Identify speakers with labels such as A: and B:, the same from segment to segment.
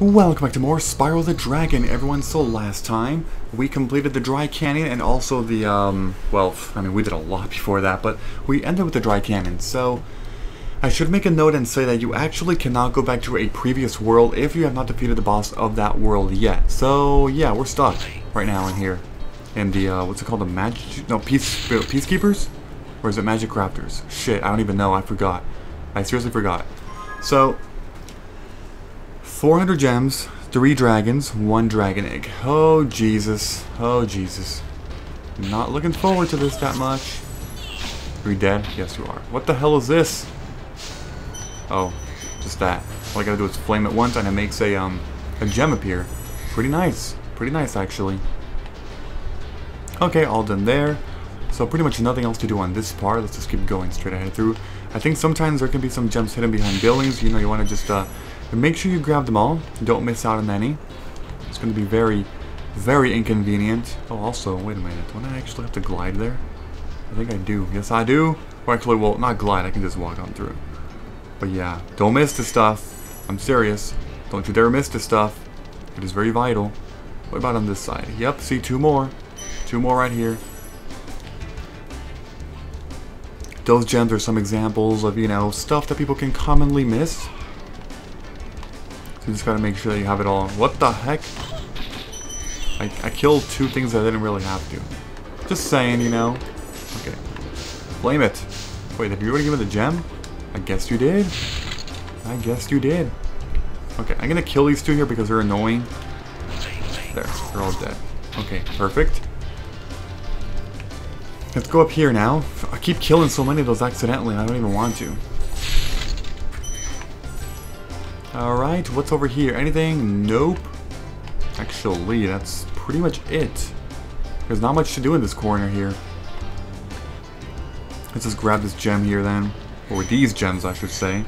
A: Welcome back to more Spyro the Dragon, everyone. So last time, we completed the Dry Canyon and also the, um, well, I mean, we did a lot before that, but we ended with the Dry Canyon. So, I should make a note and say that you actually cannot go back to a previous world if you have not defeated the boss of that world yet. So, yeah, we're stuck right now in here. In the, uh, what's it called, the Magic, no, Peace, Peacekeepers? Or is it Magic Raptors? Shit, I don't even know, I forgot. I seriously forgot. So, 400 gems, 3 dragons, 1 dragon egg. Oh, Jesus. Oh, Jesus. Not looking forward to this that much. Are you dead? Yes, you are. What the hell is this? Oh, just that. All I gotta do is flame it once and it makes a, um, a gem appear. Pretty nice. Pretty nice, actually. Okay, all done there. So pretty much nothing else to do on this part. Let's just keep going straight ahead through. I think sometimes there can be some gems hidden behind buildings. You know, you want to just uh, make sure you grab them all. Don't miss out on any. It's going to be very, very inconvenient. Oh, also, wait a minute. Don't I actually have to glide there? I think I do. Yes, I do. Or actually, well, not glide. I can just walk on through. But yeah, don't miss this stuff. I'm serious. Don't you dare miss this stuff. It is very vital. What about on this side? Yep, see, two more. Two more right here. Those gems are some examples of, you know, stuff that people can commonly miss. You just gotta make sure that you have it all. What the heck? I, I killed two things I didn't really have to. Just saying, you know. Okay. Blame it. Wait, did you already give me the gem? I guess you did. I guess you did. Okay, I'm gonna kill these two here because they're annoying. There, they're all dead. Okay, perfect. Let's go up here now. I keep killing so many of those accidentally, I don't even want to. Alright, what's over here? Anything? Nope. Actually, that's pretty much it. There's not much to do in this corner here. Let's just grab this gem here then. Or these gems, I should say.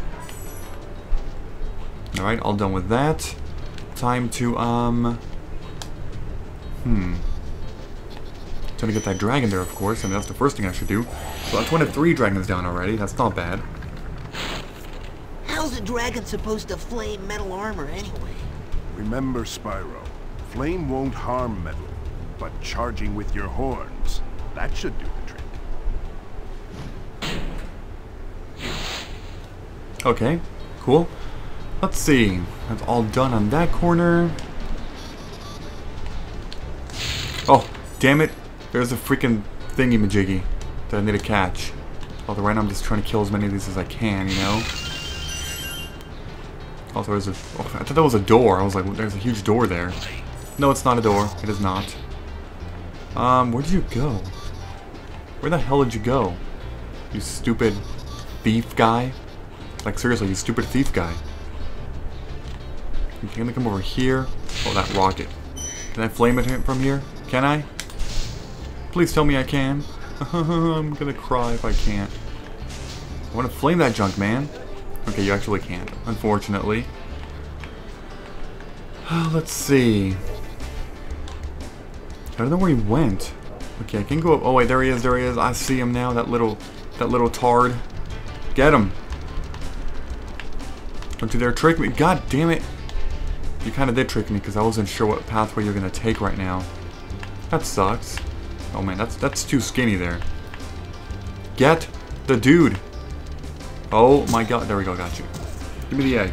A: Alright, all done with that. Time to, um... Hmm. Trying to get that dragon there, of course. I mean, that's the first thing I should do. So that's one of three dragons down already. That's not bad.
B: How's a dragon supposed to flame metal armor anyway?
C: Remember, Spyro, flame won't harm metal, but charging with your horns, that should do the trick.
A: Okay, cool. Let's see. That's all done on that corner. Oh, damn it. There's a freaking thingy-majiggy that I need to catch. Although right now I'm just trying to kill as many of these as I can, you know? Also, there's a... Oh, I thought that was a door. I was like, well, there's a huge door there. No, it's not a door. It is not. Um, where did you go? Where the hell did you go? You stupid thief guy? Like, seriously, you stupid thief guy. You can come over here. Oh, that rocket. Can I flame it from here? Can I? Please tell me I can. I'm gonna cry if I can't. I want to flame that junk, man. Okay, you actually can't, unfortunately. Let's see. I don't know where he went. Okay, I can go up. Oh wait, there he is, there he is. I see him now, that little, that little tard. Get him. Don't you dare trick me. God damn it. You kind of did trick me because I wasn't sure what pathway you're going to take right now. That sucks. Oh man, that's that's too skinny there. Get the dude. Oh my god, there we go, got you. Give me the egg.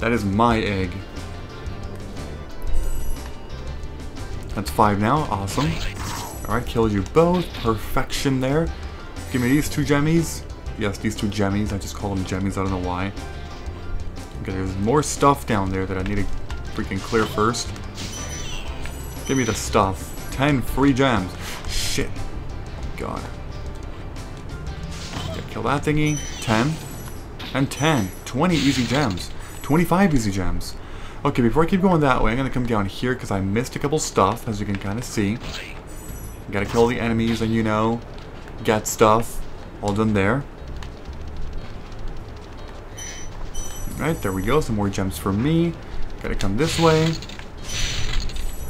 A: That is my egg. That's five now, awesome. Alright, killed you both, perfection there. Give me these two gemmies. Yes, these two gemmies, I just call them gemmies, I don't know why. Okay, there's more stuff down there that I need to freaking clear first. Give me the stuff. 10 free gems. Shit. God. Kill that thingy. 10. And 10. 20 easy gems. 25 easy gems. Okay, before I keep going that way, I'm going to come down here because I missed a couple stuff, as you can kind of see. Gotta kill the enemies and, you know, get stuff. All done there. Right, there we go. Some more gems for me. Gotta come this way.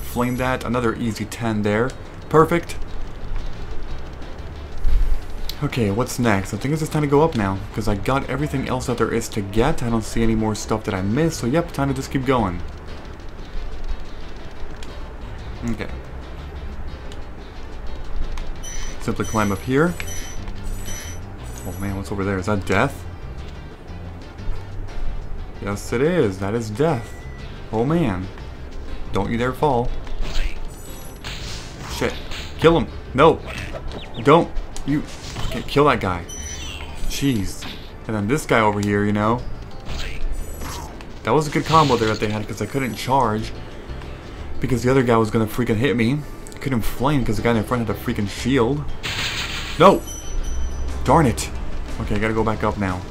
A: Flame that. Another easy 10 there. Perfect. Okay, what's next? I think it's just time to go up now, because I got everything else that there is to get. I don't see any more stuff that I missed, so yep, time to just keep going. Okay. Simply climb up here. Oh man, what's over there? Is that death? Yes, it is. That is death. Oh man. Don't you dare fall. Shit. Kill him. No. Don't. You. Okay, kill that guy. Jeez. And then this guy over here, you know. That was a good combo there that they had because I couldn't charge. Because the other guy was going to freaking hit me. Couldn't flame because the guy in front had a freaking shield. No! Darn it. Okay, I gotta go back up now.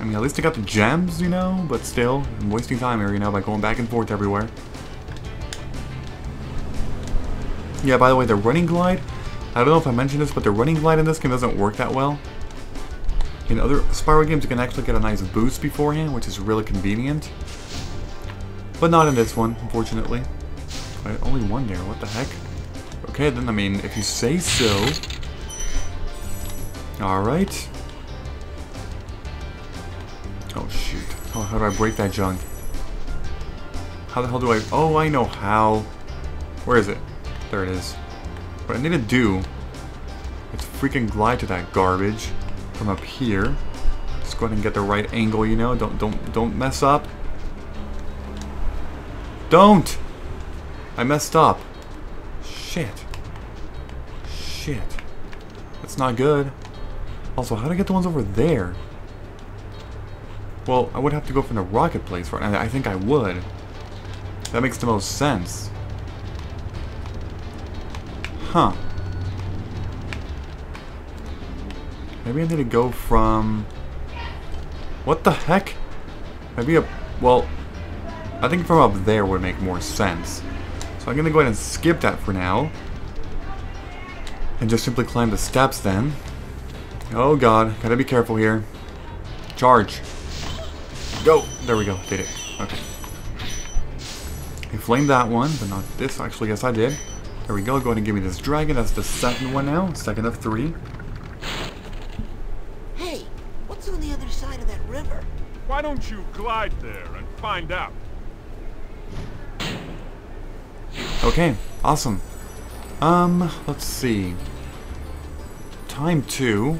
A: I mean, at least I got the gems, you know? But still, I'm wasting time here, you know, by going back and forth everywhere. Yeah, by the way, the running glide, I don't know if I mentioned this, but the running glide in this game doesn't work that well. In other Spyro games, you can actually get a nice boost beforehand, which is really convenient. But not in this one, unfortunately. Right, only one there, what the heck? Okay, then, I mean, if you say so. Alright. Oh, shoot. How, how do I break that junk? How the hell do I... Oh, I know how. Where is it? There it is. What I need to do is freaking glide to that garbage from up here. Just go ahead and get the right angle, you know? Don't don't don't mess up. Don't! I messed up. Shit. Shit. That's not good. Also, how do I get the ones over there? Well, I would have to go from the rocket place, right? I think I would. That makes the most sense. Huh. Maybe I need to go from... What the heck? Maybe a... Well, I think from up there would make more sense. So I'm going to go ahead and skip that for now. And just simply climb the steps then. Oh god, gotta be careful here. Charge. Go! There we go, did it. Okay. I flamed that one, but not this. Actually, yes I did. There we go, go ahead and give me this dragon. That's the second one now. Second of three.
B: Hey, what's on the other side of that river?
D: Why don't you glide there and find out?
A: Okay, awesome. Um, let's see. Time two.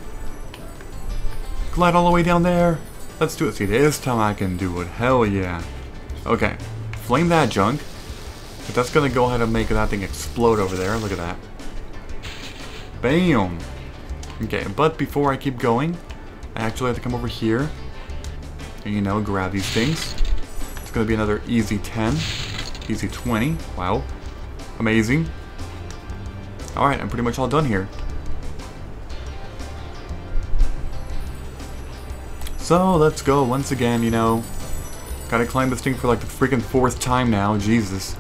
A: Glide all the way down there. Let's do it. See, this time I can do it. Hell yeah. Okay. Flame that junk. But that's gonna go ahead and make that thing explode over there. Look at that. Bam! Okay, but before I keep going, I actually have to come over here. And, you know, grab these things. It's gonna be another easy 10. Easy 20. Wow. Amazing. Alright, I'm pretty much all done here. So, let's go once again, you know. Gotta climb this thing for like the freaking fourth time now, Jesus.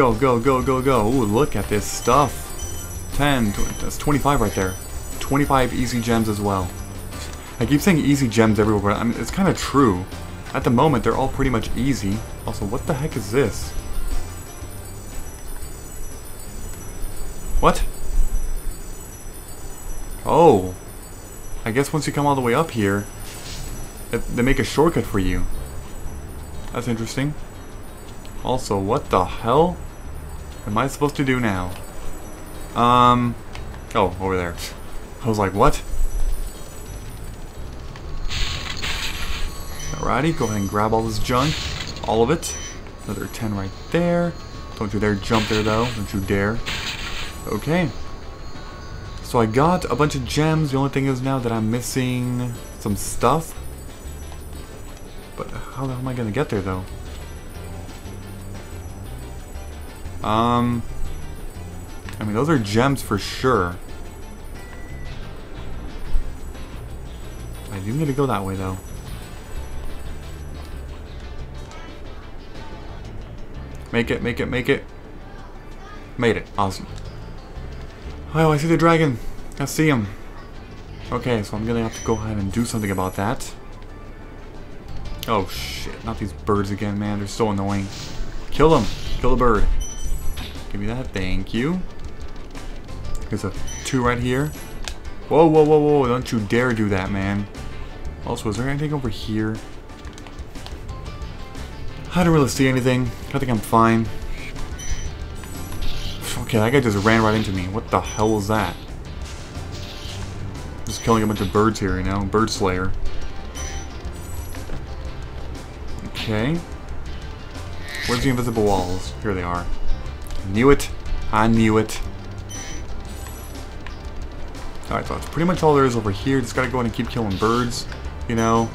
A: Go, go, go, go, go. Ooh, look at this stuff. 10, that's 25 right there. 25 easy gems as well. I keep saying easy gems everywhere, but I mean, it's kind of true. At the moment, they're all pretty much easy. Also, what the heck is this? What? Oh. I guess once you come all the way up here, it, they make a shortcut for you. That's interesting. Also, what the hell am I supposed to do now? Um, oh, over there. I was like, what? Alrighty, go ahead and grab all this junk. All of it. Another 10 right there. Don't you dare jump there, though. Don't you dare. Okay. So I got a bunch of gems. The only thing is now that I'm missing some stuff. But how the hell am I going to get there, though? Um... I mean, those are gems for sure. I do need to go that way, though. Make it, make it, make it. Made it. Awesome. Oh, I see the dragon. I see him. Okay, so I'm gonna have to go ahead and do something about that. Oh shit, not these birds again, man. They're so annoying. Kill them. Kill the bird. Give me that. Thank you. There's a two right here. Whoa, whoa, whoa, whoa. Don't you dare do that, man. Also, is there anything over here? I don't really see anything. I think I'm fine. Okay, that guy just ran right into me. What the hell was that? Just killing a bunch of birds here, you know? Bird slayer. Okay. Where's the invisible walls? Here they are. Knew it. I knew it. Alright, so that's pretty much all there is over here. Just gotta go in and keep killing birds, you know.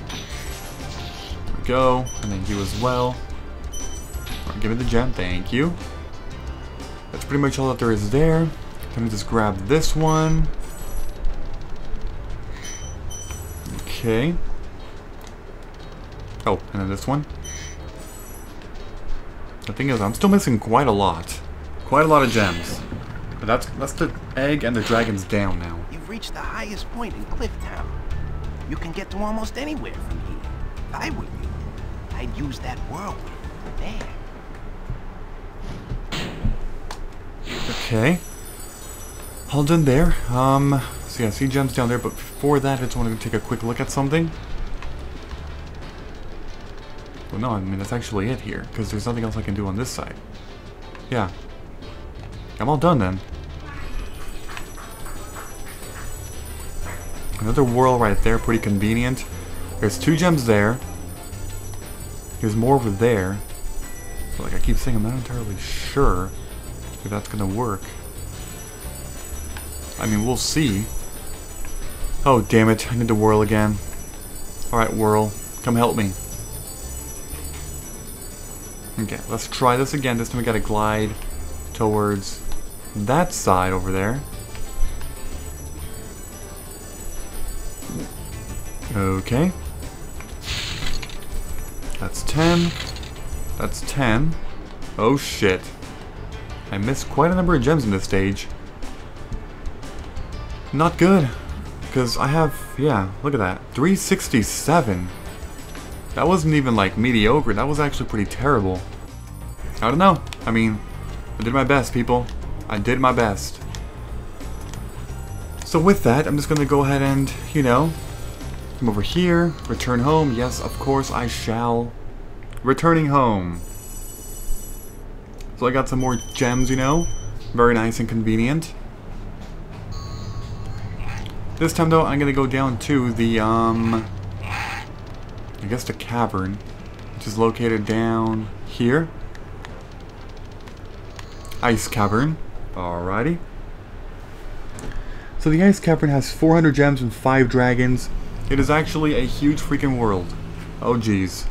A: There we go. And then you as well. Right, give me the gem, thank you. That's pretty much all that there is there. Let me just grab this one. Okay. Oh, and then this one. The thing is, I'm still missing quite a lot. Quite a lot of gems. But that's that's the egg and the dragon's down now.
B: You've reached the highest point in Clifftown. You can get to almost anywhere from here. If I were you, I'd use that whirlwind there.
A: Okay. All done there. Um, so yeah, I see gems down there, but before that, I just want to take a quick look at something. Well, no, I mean, that's actually it here, because there's nothing else I can do on this side. Yeah. I'm all done then. Another whirl right there, pretty convenient. There's two gems there. There's more over there. But like I keep saying, I'm not entirely sure if that's gonna work. I mean, we'll see. Oh, damn it. I need to whirl again. Alright, whirl. Come help me. Okay, let's try this again. This time we gotta glide towards that side over there. Okay. That's 10. That's 10. Oh shit. I missed quite a number of gems in this stage. Not good. Because I have, yeah, look at that. 367. That wasn't even like mediocre, that was actually pretty terrible. I don't know. I mean, I did my best, people. I did my best. So with that, I'm just gonna go ahead and, you know, come over here, return home. Yes, of course I shall. Returning home. So I got some more gems, you know. Very nice and convenient. This time though, I'm gonna go down to the, um... I guess the cavern, which is located down here. Ice Cavern. Alrighty. So the Ice Cavern has 400 gems and 5 dragons. It is actually a huge freaking world. Oh jeez.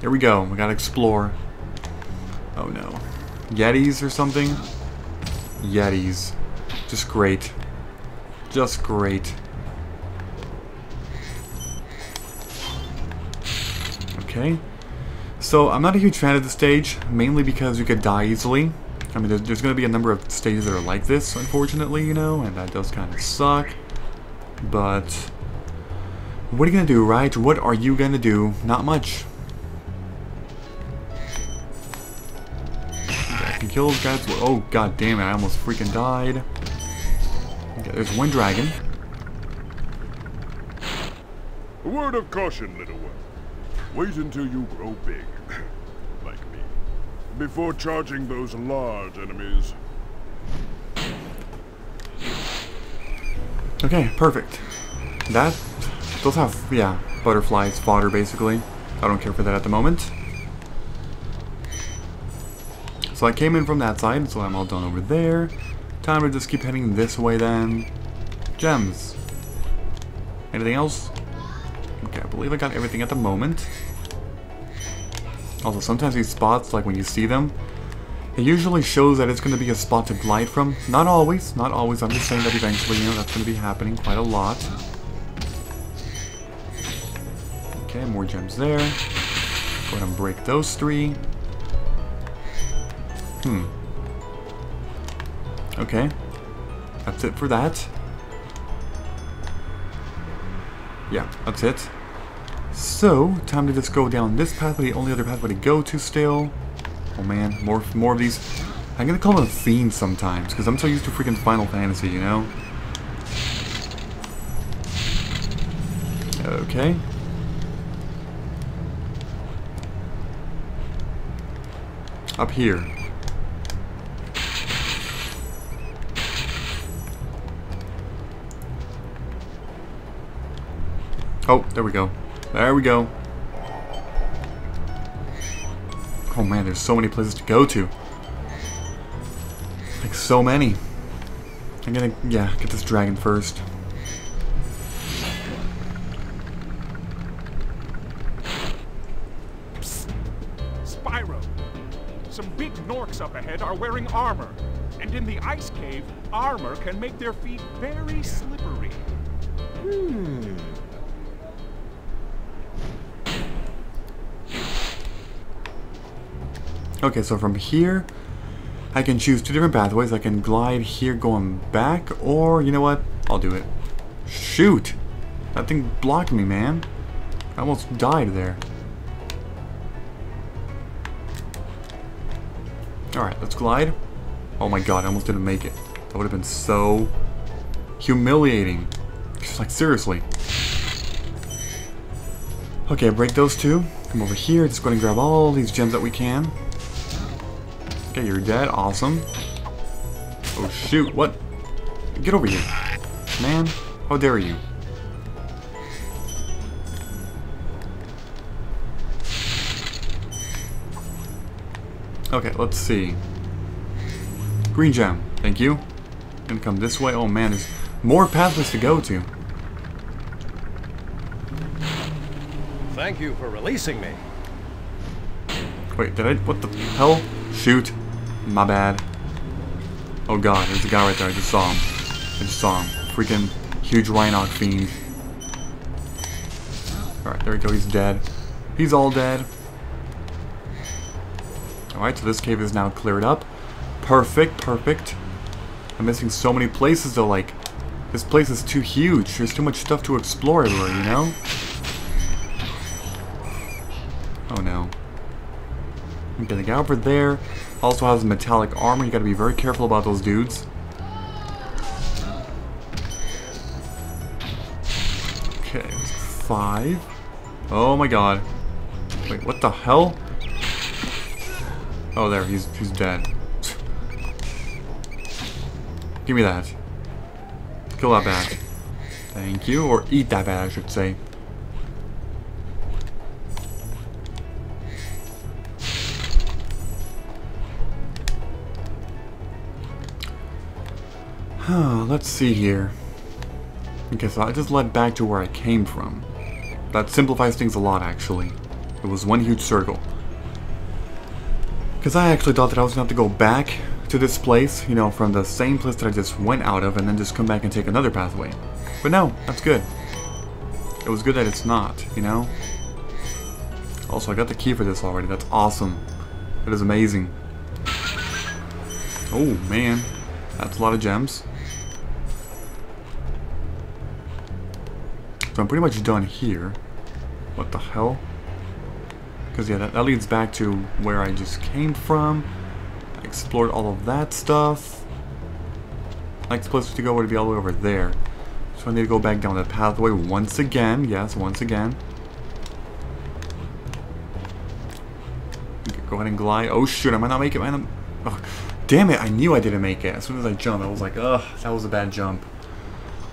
A: Here we go. We gotta explore. Oh no. Yetis or something? Yetis. Just great. Just great. Okay. So, I'm not a huge fan of the stage, mainly because you could die easily. I mean, there's, there's going to be a number of stages that are like this, unfortunately, you know, and that does kind of suck. But, what are you going to do, right? What are you going to do? Not much. I can kill those guys. Oh, god damn it, I almost freaking died. Okay, there's one dragon.
C: A word of caution, little one. Wait until you grow big, before charging those large enemies.
A: Okay, perfect. That, those have, yeah, butterflies, fodder, basically. I don't care for that at the moment. So I came in from that side, so I'm all done over there. Time to just keep heading this way then. Gems. Anything else? Okay, I believe I got everything at the moment. Also, sometimes these spots, like when you see them, it usually shows that it's going to be a spot to glide from. Not always, not always. I'm just saying that eventually, you know, that's going to be happening quite a lot. Okay, more gems there. Go ahead and break those three. Hmm. Okay. That's it for that. Yeah, that's it. So, time to just go down this pathway, the only other pathway to go to still. Oh man, more more of these. I'm gonna call them themes sometimes, because I'm so used to freaking Final Fantasy, you know? Okay. Up here. Oh, there we go. There we go. Oh man, there's so many places to go to. Like, so many. I'm gonna, yeah, get this dragon first. Psst.
D: Spyro. Some big Gnorcs up ahead are wearing armor. And in the ice cave, armor can make their feet very slippery. Hmm.
A: Okay, so from here, I can choose two different pathways. I can glide here going back, or, you know what? I'll do it. Shoot! That thing blocked me, man. I almost died there. Alright, let's glide. Oh my god, I almost didn't make it. That would have been so humiliating. Just like, seriously. Okay, break those two. Come over here, just go and grab all these gems that we can. Okay, you're dead. Awesome. Oh, shoot. What? Get over here. Man, how dare you? Okay, let's see. Green gem. Thank you. Gonna come this way. Oh man, there's more pathways to go to.
E: Thank you for releasing me.
A: Wait, did I? What the hell? Shoot. My bad. Oh god, there's a guy right there. I just saw him. I just saw him. Freaking huge Rhinoc fiend. Alright, there we go. He's dead. He's all dead. Alright, so this cave is now cleared up. Perfect, perfect. I'm missing so many places though, like, this place is too huge. There's too much stuff to explore everywhere, you know? Oh no. Okay, the guy over there also has metallic armor. You gotta be very careful about those dudes. Okay, five. Oh my god. Wait, what the hell? Oh, there, he's he's dead. Give me that. Kill that bat. Thank you, or eat that bat, I should say. Let's see here. Okay, so I just led back to where I came from. That simplifies things a lot, actually. It was one huge circle. Because I actually thought that I was going to have to go back to this place, you know, from the same place that I just went out of, and then just come back and take another pathway. But no, that's good. It was good that it's not, you know? Also, I got the key for this already. That's awesome. That is amazing. Oh, man. That's a lot of gems. So I'm pretty much done here. What the hell? Because yeah, that, that leads back to where I just came from. I explored all of that stuff. Next place to go would be all the way over there. So I need to go back down the pathway once again. Yes, once again. Go ahead and glide. Oh shoot, I might not make it, man. Oh, damn it, I knew I didn't make it. As soon as I jumped, I was like, ugh, that was a bad jump.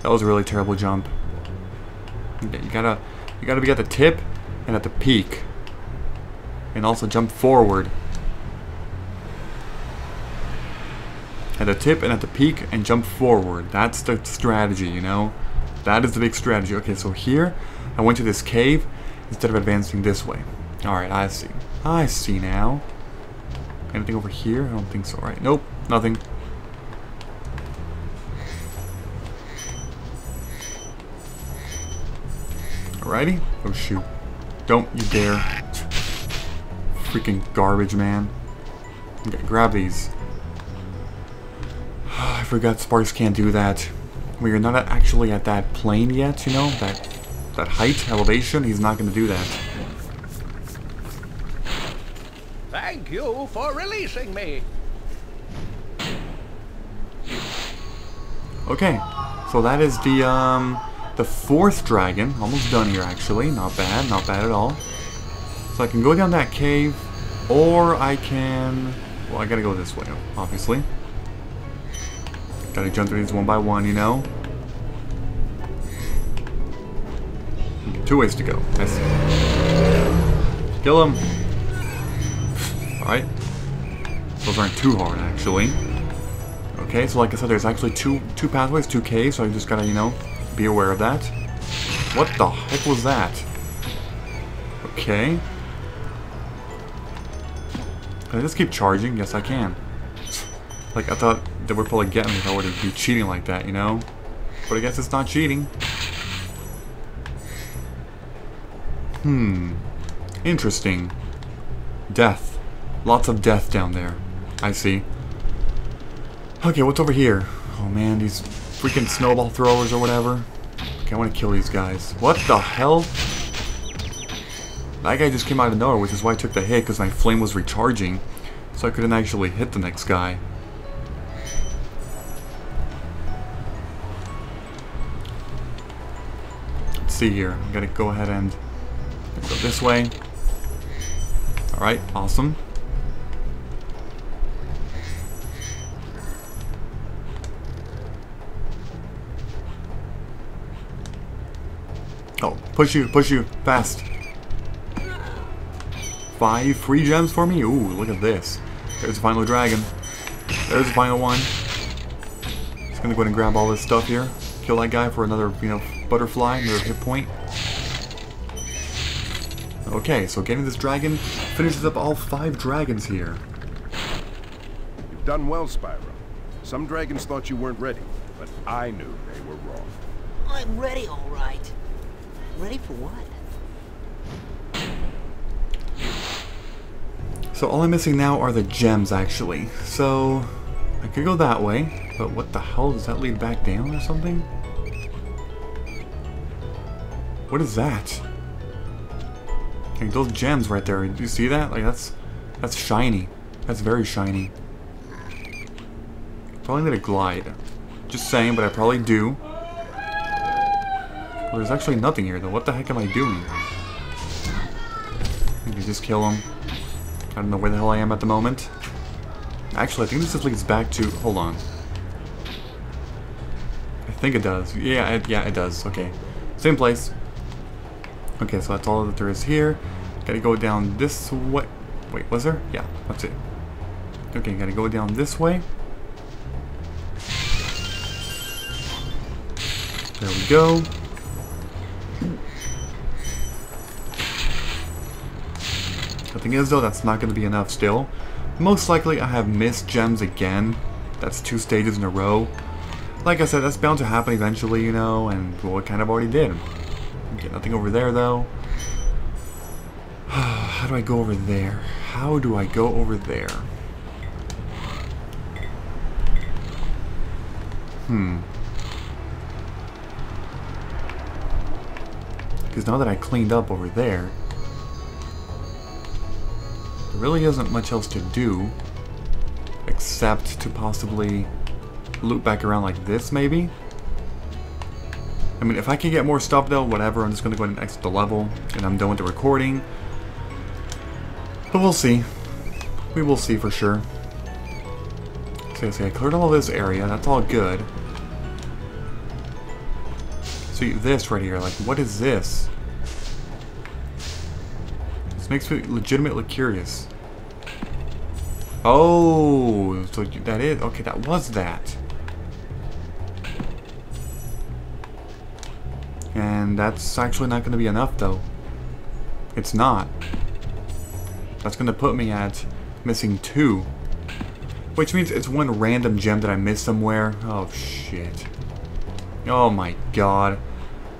A: That was a really terrible jump. You gotta, you gotta be at the tip and at the peak, and also jump forward. At the tip and at the peak and jump forward. That's the strategy, you know. That is the big strategy. Okay, so here I went to this cave instead of advancing this way. All right, I see. I see now. Anything over here? I don't think so. Right? Nope, nothing. Alrighty. Oh shoot. Don't you dare. Freaking garbage, man. Okay, grab these. I forgot Sparx can't do that. We are not actually at that plane yet, you know? That that height, elevation, he's not going to do that.
E: Thank you for releasing me.
A: Okay, so that is the um the fourth dragon. Almost done here, actually. Not bad, not bad at all. So I can go down that cave, or I can... Well, I gotta go this way, obviously. Gotta jump through these one by one, you know? Two ways to go. Kill him! Alright. Those aren't too hard, actually. Okay, so like I said, there's actually two two pathways, two caves, so I just gotta, you know, be aware of that. What the heck was that? Okay. Can I just keep charging? Yes, I can. Like, I thought that would probably get me if I were to be cheating like that, you know? But I guess it's not cheating. Hmm. Interesting. Death. Lots of death down there. I see. Okay, what's over here? Oh man, these freaking snowball throwers or whatever. Okay, I want to kill these guys. What the hell? That guy just came out of nowhere, which is why I took the hit, because my flame was recharging. So I couldn't actually hit the next guy. Let's see here. I gotta go ahead and go this way. Alright, awesome. Push you, push you, fast. Five free gems for me? Ooh, look at this. There's the final dragon. There's the final one. Just gonna go ahead and grab all this stuff here. Kill that guy for another, you know, butterfly, another hit point. Okay, so getting this dragon finishes up all five dragons here.
C: You've done well, Spyro. Some dragons thought you weren't ready, but I knew they were wrong.
F: I'm ready, all right. Ready for what?
A: So all I'm missing now are the gems, actually. So, I could go that way, but what the hell, does that lead back down or something? What is that? Like, those gems right there, do you see that? Like, that's, that's shiny. That's very shiny. Probably need to glide. Just saying, but I probably do. Well, there's actually nothing here, though. What the heck am I doing? Maybe just kill him. I don't know where the hell I am at the moment. Actually, I think this just leads back to... Hold on. I think it does. Yeah, it, yeah, it does. Okay. Same place. Okay, so that's all that there is here. Gotta go down this way. Wait, was there? Yeah, that's it. Okay, gotta go down this way. There we go. Thing is though, that's not going to be enough still. Most likely I have missed gems again. That's two stages in a row. Like I said, that's bound to happen eventually, you know, and well, it kind of already did. Get nothing over there though. How do I go over there? How do I go over there? Hmm. Because now that I cleaned up over there, there really isn't much else to do except to possibly loop back around like this, maybe? I mean, if I can get more stuff though, whatever, I'm just to go ahead and exit the level, and I'm done with the recording. But we'll see. We will see for sure. So I I cleared all this area, that's all good. See, this right here, like, what is this? Makes me legitimately curious. Oh, so that is, okay, that was that. And that's actually not going to be enough, though. It's not. That's going to put me at missing two. Which means it's one random gem that I missed somewhere. Oh, shit. Oh, my God.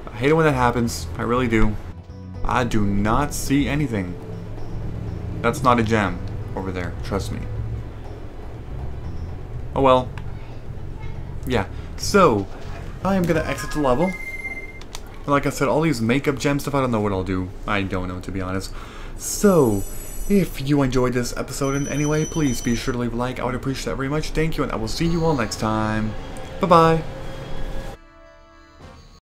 A: I hate it when that happens. I really do. I do not see anything. That's not a gem over there. Trust me. Oh, well. Yeah. So, I am to exit the level. Like I said, all these makeup gem stuff, I don't know what I'll do. I don't know, to be honest. So, If you enjoyed this episode in any way, please be sure to leave a like. I would appreciate that very much. Thank you, and I will see you all next time. Bye-bye.